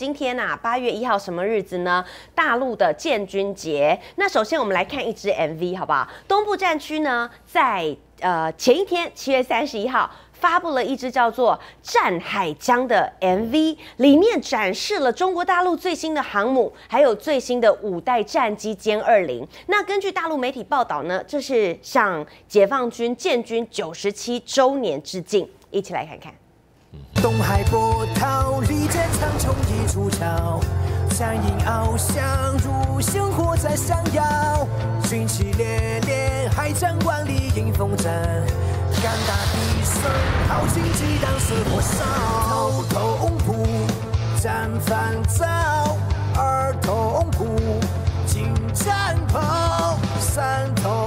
今天呐，八月一号什么日子呢？大陆的建军节。那首先我们来看一支 MV 好不好？东部战区呢，在呃前一天七月三十一号。发布了一支叫做《战海疆》的 MV，里面展示了中国大陆最新的航母，还有最新的五代战机歼二零。那根据大陆媒体报道呢，这是向解放军建军九十七周年致敬。一起来看看。东海波涛，利剑苍穹一出鞘，战鹰翱翔，如星火在闪耀，军旗猎猎，海战万里迎风战。敢大地声，豪情激荡似火烧。头痛苦，战烦躁，耳痛苦，进战袍，三痛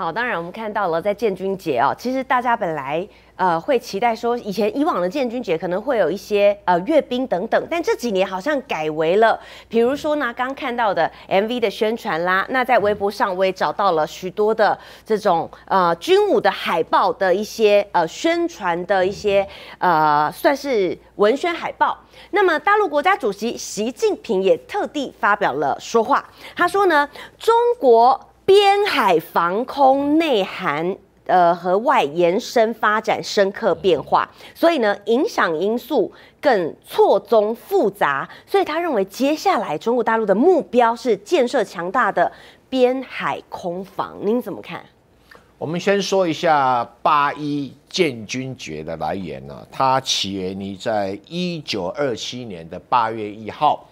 好，当然我们看到了在建军节哦，其实大家本来。呃，会期待说以前以往的建军节可能会有一些呃阅兵等等，但这几年好像改为了，比如说呢，刚看到的 MV 的宣传啦，那在微博上我也找到了许多的这种呃军武的海报的一些呃宣传的一些呃算是文宣海报。那么大陆国家主席习近平也特地发表了说话，他说呢，中国边海防空内涵。呃，和外延伸发展深刻变化，所以呢，影响因素更错综复杂，所以他认为接下来中国大陆的目标是建设强大的边海空防。您怎么看？我们先说一下八一建军节的来源呢，它起源于在一九二七年的八月一号，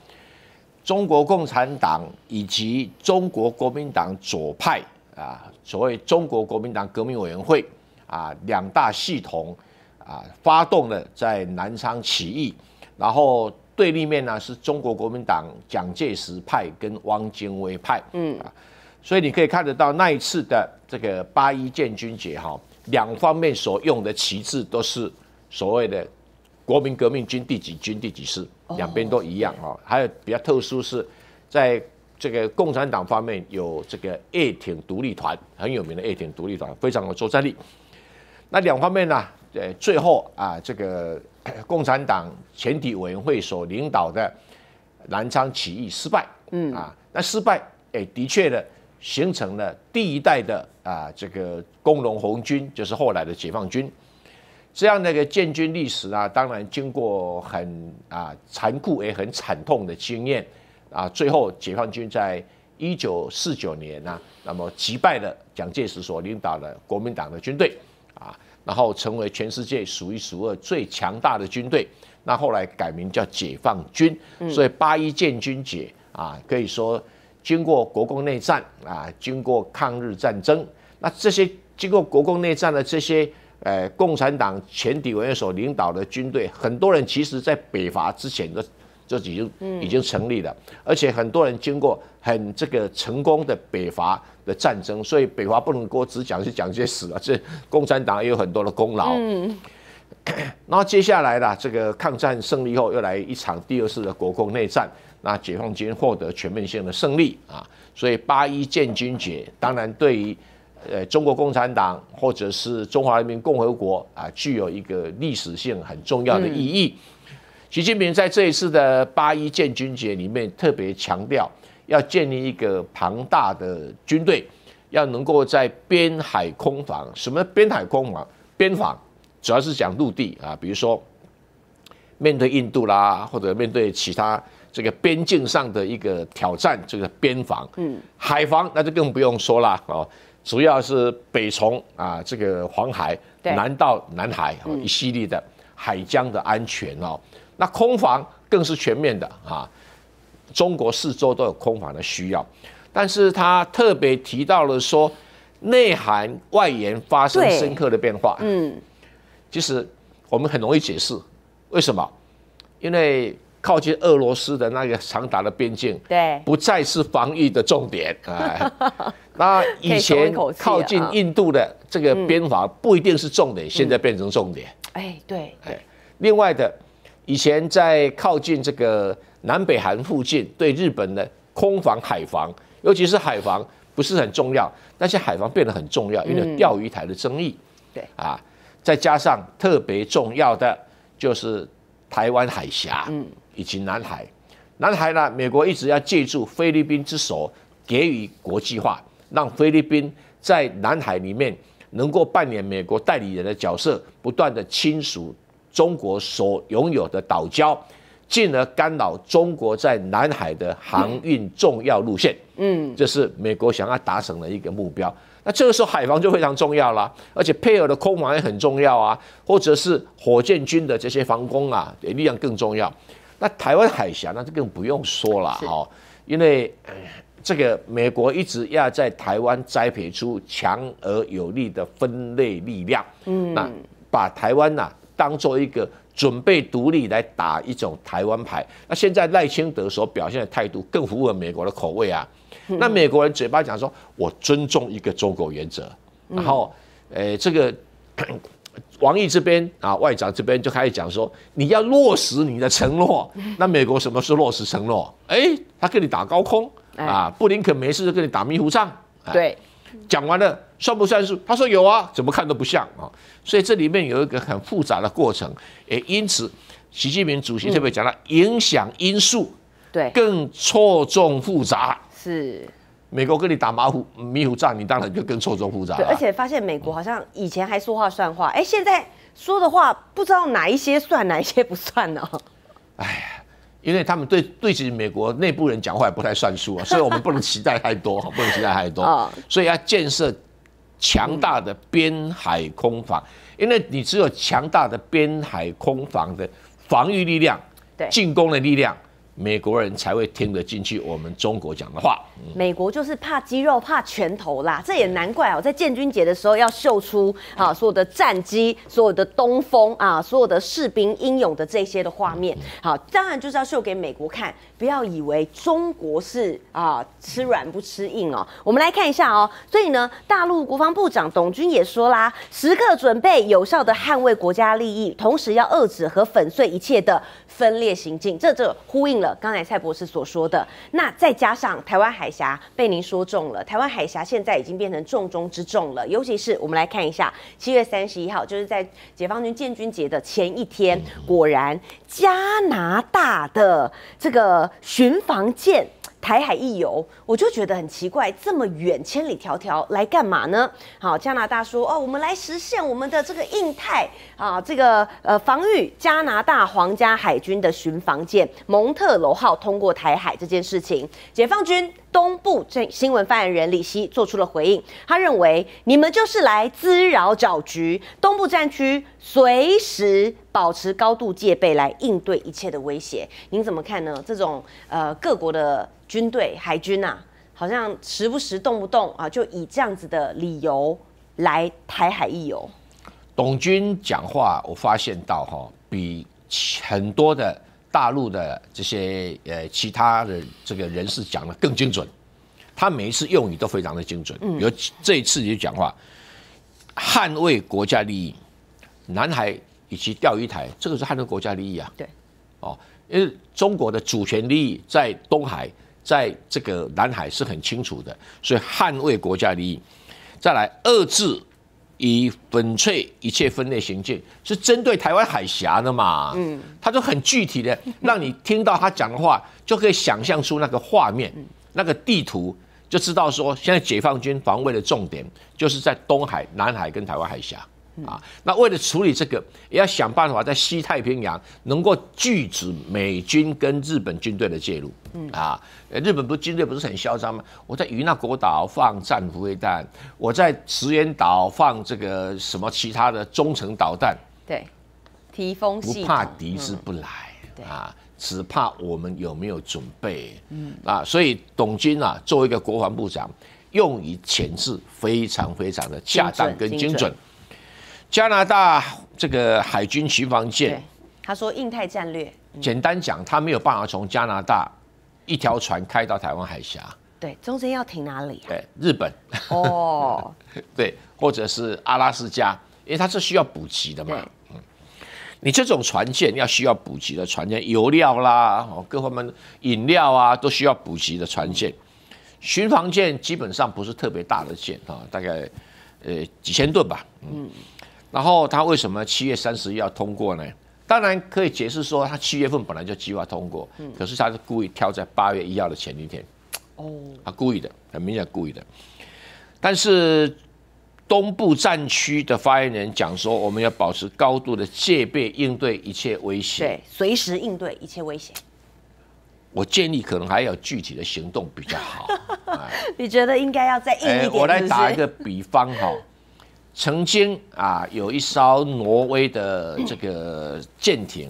中国共产党以及中国国民党左派。啊，所谓中国国民党革命委员会啊，两大系统啊，发动了在南昌起义，然后对立面呢是中国国民党蒋介石派跟汪精卫派，嗯啊，所以你可以看得到那一次的这个八一建军节哈，两方面所用的旗帜都是所谓的国民革命军第几军第几师，两边都一样啊，还有比较特殊是在。这个共产党方面有这个叶挺独立团，很有名的叶挺独立团，非常有作战力。那两方面呢？呃，最后啊，这个共产党全体委员会所领导的南昌起义失败，嗯啊，那失败，哎，的确呢形成了第一代的啊，这个工农红军，就是后来的解放军。这样的一个建军历史啊，当然经过很啊残酷也很惨痛的经验。啊，最后解放军在一九四九年呢，那么击败了蒋介石所领导的国民党的军队，啊，然后成为全世界数一数二最强大的军队。那后来改名叫解放军，所以八一建军节啊，可以说经过国共内战啊，经过抗日战争，那这些经过国共内战的这些呃共产党前敌委员所领导的军队，很多人其实在北伐之前的。就已经已经成立了，而且很多人经过很这个成功的北伐的战争，所以北伐不能够只讲是蒋介石了，这共产党也有很多的功劳。嗯，然后接下来呢，这个抗战胜利后又来一场第二次的国共内战，那解放军获得全面性的胜利啊，所以八一建军节当然对于呃中国共产党或者是中华人民共和国啊，具有一个历史性很重要的意义。习近平在这一次的八一建军节里面特别强调，要建立一个庞大的军队，要能够在边海空防。什么边海空防？边防主要是讲陆地啊，比如说面对印度啦，或者面对其他这个边境上的一个挑战，这个边防。嗯，海防那就更不用说了哦，主要是北从啊这个黄海，南到南海一系列的海疆的安全哦。那空防更是全面的啊，中国四周都有空防的需要，但是他特别提到了说，内涵外延发生深刻的变化。嗯，其实我们很容易解释，为什么？因为靠近俄罗斯的那个长达的边境，对，不再是防御的重点啊。那以前靠近印度的这个边防不一定是重点，现在变成重点。哎，对，哎，另外的。以前在靠近这个南北韩附近，对日本的空防、海防，尤其是海防，不是很重要，但是海防变得很重要，因为有钓鱼台的争议。对啊，再加上特别重要的就是台湾海峡，嗯，以及南海。南海呢，美国一直要借助菲律宾之手，给予国际化，让菲律宾在南海里面能够扮演美国代理人的角色，不断的侵属中国所拥有的岛礁，进而干扰中国在南海的航运重要路线。嗯，这是美国想要达成的一个目标。那这个时候海防就非常重要了，而且配合的空防也很重要啊，或者是火箭军的这些防空啊，力量更重要。那台湾海峡那就更不用说了哈，因为这个美国一直要在台湾栽培出强而有力的分类力量，嗯，那把台湾呐当做一个准备独立来打一种台湾牌。那现在赖清德所表现的态度更符合美国的口味啊。那美国人嘴巴讲说，我尊重一个中国原则，然后，呃，这个。王毅这边啊，外长这边就开始讲说，你要落实你的承诺。那美国什么是落实承诺？哎，他跟你打高空啊，布林肯没事就跟你打迷糊仗。对，讲完了算不算数？他说有啊，怎么看都不像啊。所以这里面有一个很复杂的过程。也，因此习近平主席特别讲了，影响因素对更错综复杂是。美国跟你打马虎迷糊仗，你当然就更错综复杂。对，而且发现美国好像以前还说话算话，哎，现在说的话不知道哪一些算，哪一些不算呢？哎呀，因为他们对对起美国内部人讲话也不太算数啊，所以我们不能期待太多，不能期待太多。所以要建设强大的边海空防，因为你只有强大的边海空防的防御力量，对，进攻的力量。美国人才会听得进去我们中国讲的话。美国就是怕肌肉、怕拳头啦，这也难怪哦。在建军节的时候要秀出啊所有的战机、所有的东风啊、所有的士兵英勇的这些的画面。好，当然就是要秀给美国看，不要以为中国是啊吃软不吃硬哦。我们来看一下哦。所以呢，大陆国防部长董军也说啦，时刻准备有效的捍卫国家利益，同时要遏制和粉碎一切的分裂行径。这这呼应了。刚才蔡博士所说的，那再加上台湾海峡被您说中了，台湾海峡现在已经变成重中之重了。尤其是我们来看一下，七月三十一号，就是在解放军建军节的前一天，果然加拿大的这个巡防舰。台海一游，我就觉得很奇怪，这么远千里迢迢来干嘛呢？好，加拿大说哦，我们来实现我们的这个印太啊，这个呃防御加拿大皇家海军的巡防舰蒙特楼号通过台海这件事情，解放军。东部这新闻发言人李希做出了回应，他认为你们就是来滋扰搅局，东部战区随时保持高度戒备来应对一切的威胁。您怎么看呢？这种呃各国的军队海军呐，好像时不时动不动啊，就以这样子的理由来台海一游。董军讲话，我发现到哈，比很多的。大陆的这些呃其他的这个人士讲的更精准，他每一次用语都非常的精准。比如这一次就讲话，捍卫国家利益，南海以及钓鱼台，这个是捍卫国家利益啊。对，哦，因为中国的主权利益在东海，在这个南海是很清楚的，所以捍卫国家利益，再来遏制。以粉碎一切分裂行径，是针对台湾海峡的嘛？嗯，他就很具体的，让你听到他讲的话，就可以想象出那个画面、那个地图，就知道说，现在解放军防卫的重点就是在东海、南海跟台湾海峡。啊，那为了处理这个，也要想办法在西太平洋能够拒止美军跟日本军队的介入。嗯啊，日本不军队不是很嚣张吗？我在与那国岛放战斧飞弹，我在石岩岛放这个什么其他的中程导弹。对，提风不怕敌之不来，啊，只怕我们有没有准备。嗯啊，所以董军啊，作为一个国防部长，用于前置非常非常的恰当跟精准。加拿大这个海军巡防舰，他说印太战略，简单讲，他没有办法从加拿大一条船开到台湾海峡。对，中间要停哪里？对，日本。哦，对，或者是阿拉斯加，因为它是需要补给的嘛。嗯，你这种船舰要需要补给的船舰，油料啦，哦，各方面饮料啊，都需要补给的船舰。巡防舰基本上不是特别大的舰啊，大概呃几千吨吧。嗯，然后他为什么七月三十一要通过呢？当然可以解释说，他七月份本来就计划通过，可是他是故意挑在八月一号的前一天。哦，他故意的，很明显故意的。但是东部战区的发言人讲说，我们要保持高度的戒备，应对一切威胁。对，随时应对一切威胁。我建议可能还有具体的行动比较好。你觉得应该要再硬一点？我来打一个比方哈，曾经啊有一艘挪威的这个舰艇，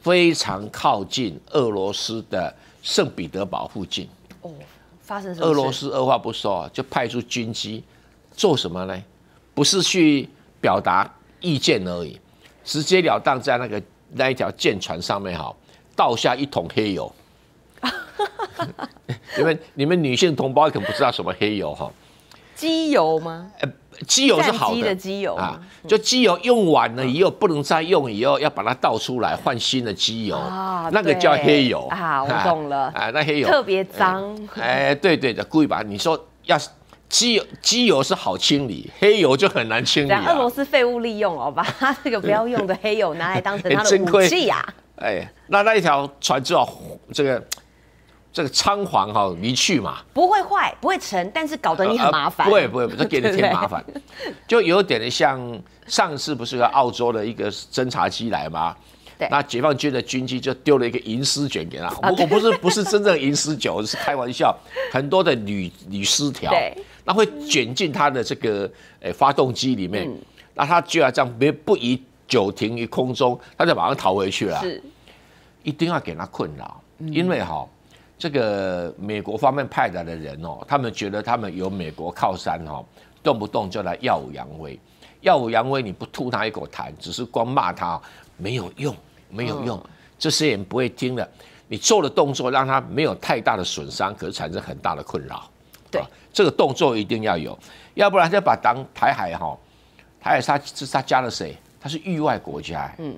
非常靠近俄罗斯的圣彼得堡附近。哦，发生什么？俄罗斯二话不说啊，就派出军机做什么呢？不是去表达意见而已，直截了当在那个那一条舰船上面哈，倒下一桶黑油。你们你们女性同胞可能不知道什么黑油哈，机油吗？呃，机油是好的。机油。啊，就机油用完了以后不能再用，以后要把它倒出来换新的机油。啊，那个叫黑油。啊，我懂了。啊，那黑油。特别脏，哎，对对的，故意把你说要机油机油是好清理，黑油就很难清理。俄罗斯废物利用哦，把它 这个不要用的黑油拿来当成它的武器呀，哎，那那一条船只好这个。这个仓皇哈离去嘛，不会坏，不会沉，但是搞得你很麻烦。不会不会，这 给你添麻烦，就有点的像上次不是个澳洲的一个侦察机来吗？对，那解放军的军机就丢了一个银丝卷给他。我我不是不是真正银丝酒，是开玩笑，很多的铝铝丝条，那会卷进他的这个诶发动机里面，那他就要这样别不宜久停于空中，他就马上逃回去了。是，一定要给他困扰，因为哈。这个美国方面派来的人哦，他们觉得他们有美国靠山哦，动不动就来耀武扬威。耀武扬威，你不吐他一口痰，只是光骂他没有用，没有用。这些人不会听的。你做的动作让他没有太大的损伤，可是产生很大的困扰。对，这个动作一定要有，要不然就把当台海哈，台海他是他加了谁？他是域外国家，嗯，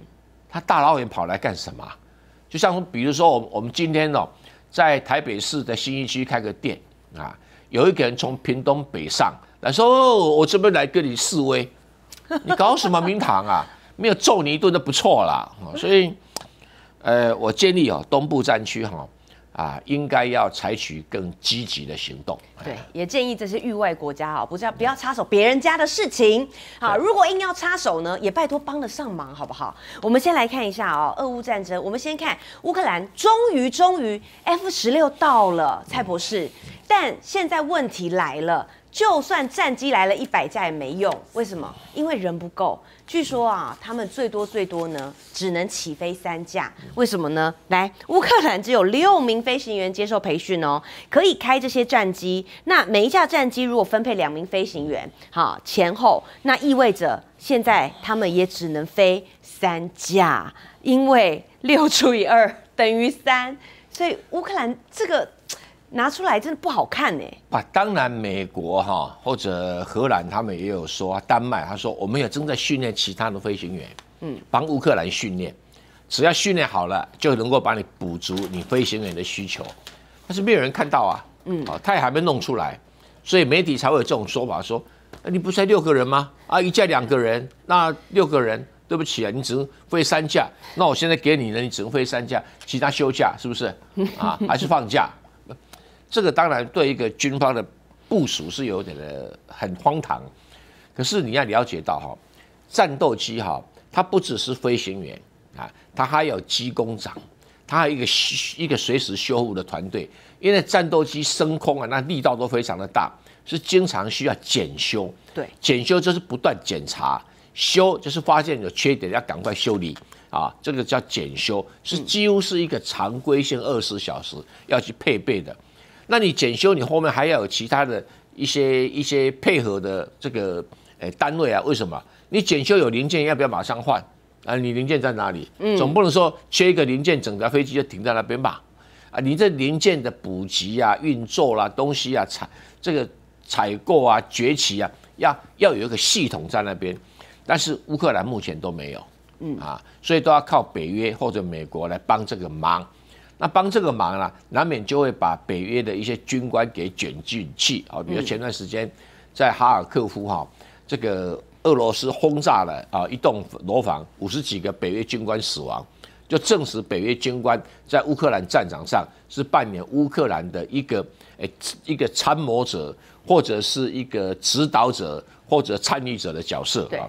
他大老远跑来干什么？就像比如说我我们今天哦。在台北市的新一区开个店啊，有一个人从屏东北上来说：“我这边来跟你示威，你搞什么名堂啊？没有揍你一顿就不错了。”所以，呃，我建议哦，东部战区哈。啊，应该要采取更积极的行动。对，也建议这些域外国家啊，不要不要插手别人家的事情。好，如果硬要插手呢，也拜托帮得上忙，好不好？我们先来看一下哦，俄乌战争。我们先看乌克兰，终于终于 F 十六到了，蔡博士。但现在问题来了。就算战机来了一百架也没用，为什么？因为人不够。据说啊，他们最多最多呢，只能起飞三架。为什么呢？来，乌克兰只有六名飞行员接受培训哦，可以开这些战机。那每一架战机如果分配两名飞行员，好前后，那意味着现在他们也只能飞三架，因为六除以二等于三，所以乌克兰这个。拿出来真的不好看呢。啊，当然美国哈或者荷兰他们也有说，丹麦他说我们也正在训练其他的飞行员，嗯，帮乌克兰训练，只要训练好了就能够把你补足你飞行员的需求，但是没有人看到啊，嗯，啊，他也还没弄出来，所以媒体才会有这种说法，说你不是才六个人吗？啊，一架两个人，那六个人，对不起啊，你只能飞三架，那我现在给你呢，你只能飞三架，其他休假是不是？啊，还是放假？这个当然对一个军方的部署是有点的很荒唐，可是你要了解到哈，战斗机哈，它不只是飞行员啊，它还有机工长，它还有一个一个随时修复的团队，因为战斗机升空啊，那力道都非常的大，是经常需要检修。对，检修就是不断检查，修就是发现有缺点要赶快修理啊，这个叫检修，是几乎是一个常规性二十四小时要去配备的。那你检修，你后面还要有其他的一些一些配合的这个诶单位啊？为什么？你检修有零件，要不要马上换啊？你零件在哪里？嗯，总不能说缺一个零件，整架飞机就停在那边吧？啊，你这零件的补给啊、运作啦、东西啊、采这个采购啊、崛起啊，要要有一个系统在那边。但是乌克兰目前都没有，嗯啊，所以都要靠北约或者美国来帮这个忙。那帮这个忙呢，难免就会把北约的一些军官给卷进去啊。比如前段时间在哈尔科夫哈，这个俄罗斯轰炸了啊一栋楼房，五十几个北约军官死亡，就证实北约军官在乌克兰战场上是扮演乌克兰的一个诶一个参谋者，或者是一个指导者或者参与者的角色啊。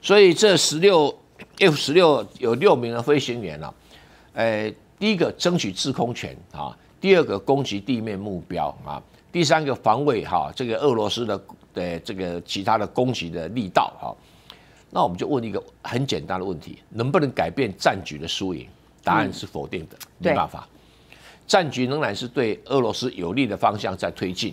所以这十六 F 十六有六名的飞行员啊，诶。第一个争取制空权啊，第二个攻击地面目标啊，第三个防卫哈这个俄罗斯的的这个其他的攻击的力道啊，那我们就问一个很简单的问题：能不能改变战局的输赢？答案是否定的，没办法。战局仍然是对俄罗斯有利的方向在推进。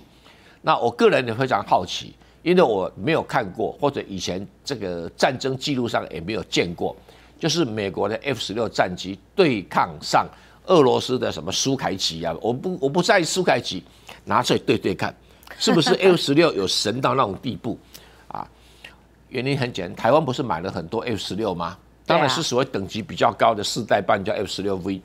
那我个人也非常好奇，因为我没有看过，或者以前这个战争记录上也没有见过。就是美国的 F 十六战机对抗上俄罗斯的什么苏凯奇啊？我不我不在意苏凯奇，拿出来对对看，是不是 F 十六有神到那种地步啊？原因很简单，台湾不是买了很多 F 十六吗？当然是所谓等级比较高的四代半叫 F 十六 V。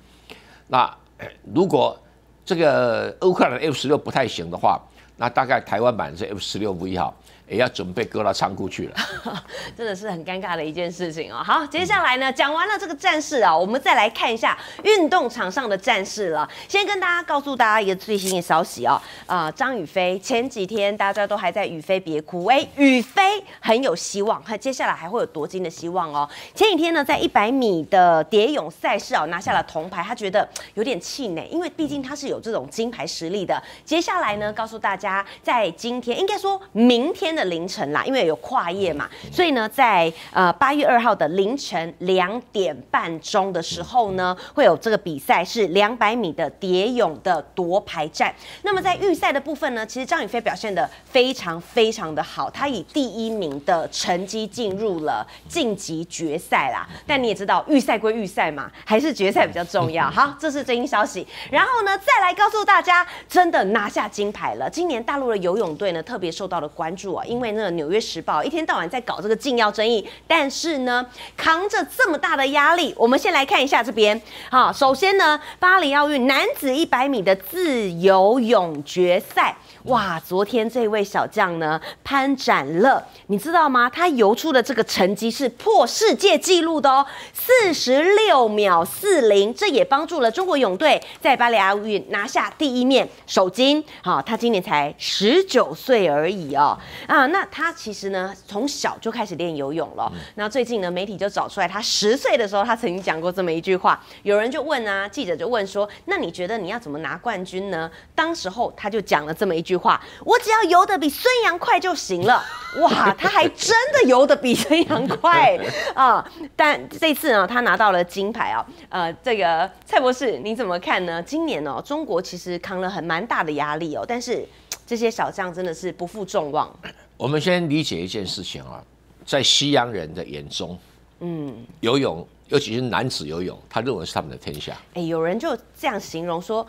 那 如果这个乌克兰 F 十六不太行的话，那大概台湾版是 F 十六 V 哈。也要准备搁到仓库去了，真的是很尴尬的一件事情哦。好，接下来呢，讲完了这个战事啊，我们再来看一下运动场上的战事了。先跟大家告诉大家一个最新的消息哦，啊，张雨霏前几天大家都还在雨霏别哭，哎，雨霏很有希望，她接下来还会有夺金的希望哦。前几天呢，在一百米的蝶泳赛事啊，拿下了铜牌，她觉得有点气馁，因为毕竟她是有这种金牌实力的。接下来呢，告诉大家，在今天应该说明天的。凌晨啦，因为有跨夜嘛，所以呢，在呃八月二号的凌晨两点半钟的时候呢，会有这个比赛是两百米的蝶泳的夺牌战。那么在预赛的部分呢，其实张雨霏表现的非常非常的好，她以第一名的成绩进入了晋级决赛啦。但你也知道，预赛归预赛嘛，还是决赛比较重要。好，这是最新消息。然后呢，再来告诉大家，真的拿下金牌了。今年大陆的游泳队呢，特别受到了关注啊。因为那个《纽约时报》一天到晚在搞这个禁药争议，但是呢，扛着这么大的压力，我们先来看一下这边。好，首先呢，巴黎奥运男子一百米的自由泳决赛。哇，昨天这位小将呢，潘展乐，你知道吗？他游出的这个成绩是破世界纪录的哦，四十六秒四零，这也帮助了中国泳队在巴黎奥运拿下第一面首金。好，他今年才十九岁而已哦，啊，那他其实呢，从小就开始练游泳了。那最近呢，媒体就找出来，他十岁的时候，他曾经讲过这么一句话，有人就问啊，记者就问说，那你觉得你要怎么拿冠军呢？当时候他就讲了这么一句。句话，我只要游得比孙杨快就行了。哇，他还真的游得比孙杨快啊！但这次呢，他拿到了金牌啊。呃，这个蔡博士你怎么看呢？今年哦，中国其实扛了很蛮大的压力哦，但是这些小将真的是不负众望。我们先理解一件事情啊，在西洋人的眼中，嗯，游泳尤其是男子游泳，他认为是他们的天下。哎，有人就这样形容说，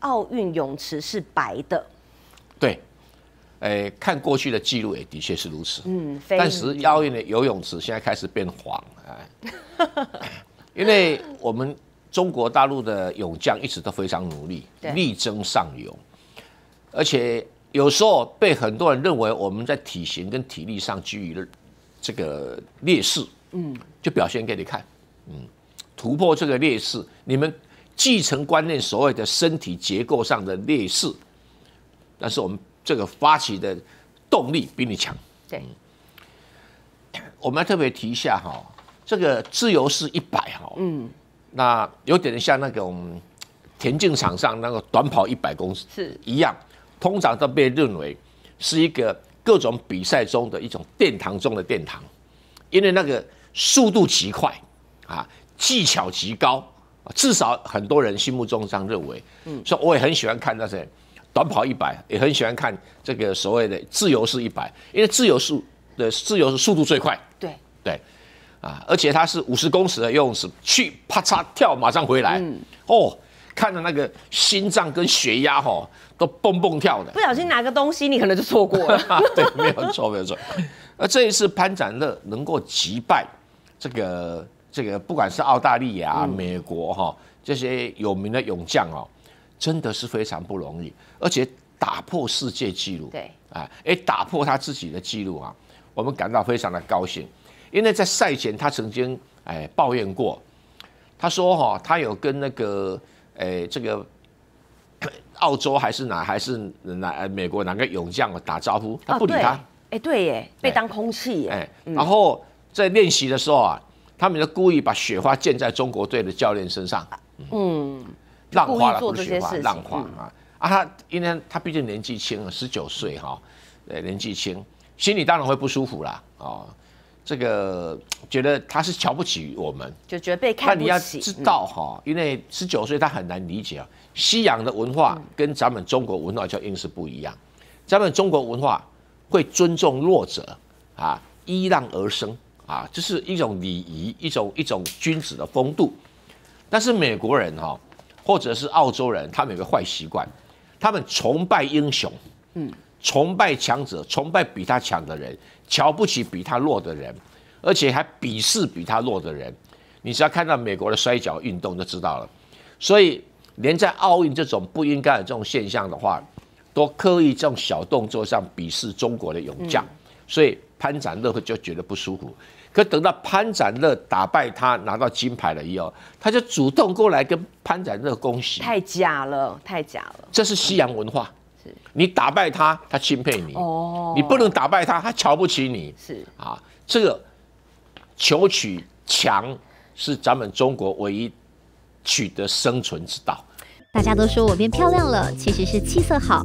奥运泳池是白的。对，诶，看过去的记录也的确是如此。嗯，但是奥运的游泳池现在开始变黄，哎，因为我们中国大陆的泳将一直都非常努力，力争上游，而且有时候被很多人认为我们在体型跟体力上居于这个劣势。嗯，就表现给你看，嗯，突破这个劣势，你们继承观念所谓的身体结构上的劣势。但是我们这个发起的动力比你强。对，我们要特别提一下哈，这个自由式一百哈，嗯，那有点像那种田径场上那个短跑一百公尺是一样，通常都被认为是一个各种比赛中的一种殿堂中的殿堂，因为那个速度极快啊，技巧极高，至少很多人心目中这样认为。嗯，所以我也很喜欢看那些。短跑一百也很喜欢看这个所谓的自由式一百，因为自由式的自由是速度最快。对对，啊，而且它是五十公尺的游泳池，去啪嚓跳，马上回来。嗯哦，看着那个心脏跟血压哈都蹦蹦跳的。不小心拿个东西，你可能就错过了。对，没有错，没有错。而这一次潘展乐能够击败这个这个不管是澳大利亚、美国哈这些有名的勇将哦，真的是非常不容易，而且打破世界纪录。对，啊，哎，打破他自己的记录啊，我们感到非常的高兴，因为在赛前他曾经哎抱怨过，他说哈，他有跟那个哎这个 澳洲还是哪还是哪美国哪个勇将打招呼，他不理他。哎，对耶，被当空气耶。哎，然后在练习的时候啊，他们就故意把雪花溅在中国队的教练身上。嗯，浪花了不是雪花，浪花啊啊！他因为他毕竟年纪轻，十九岁哈，呃，年纪轻，心里当然会不舒服啦。哦，这个觉得他是瞧不起我们，就觉得被看不起。那你要知道哈，因为十九岁他很难理解啊，西洋的文化跟咱们中国文化就硬是不一样。咱们中国文化。会尊重弱者啊，依让而生啊，这是一种礼仪，一种一种君子的风度。但是美国人哈，或者是澳洲人，他们有个坏习惯，他们崇拜英雄，嗯，崇拜强者，崇拜比他强的人，瞧不起比他弱的人，而且还鄙视比他弱的人。你只要看到美国的摔跤运动就知道了。所以，连在奥运这种不应该的这种现象的话。都刻意这种小动作上鄙视中国的勇将，所以潘展乐会就觉得不舒服。可等到潘展乐打败他拿到金牌了以后，他就主动过来跟潘展乐恭喜。太假了，太假了。这是西洋文化。是你打败他，他钦佩你。哦。你不能打败他，他瞧不起你。是啊，这个求取强是咱们中国唯一取得生存之道。大家都说我变漂亮了，其实是气色好。